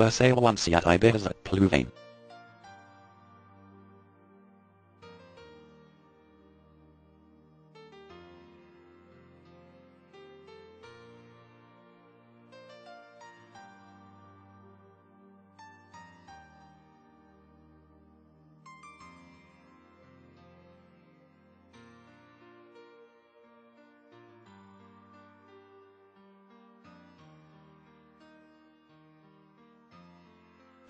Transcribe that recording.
for sale once at Ibiza,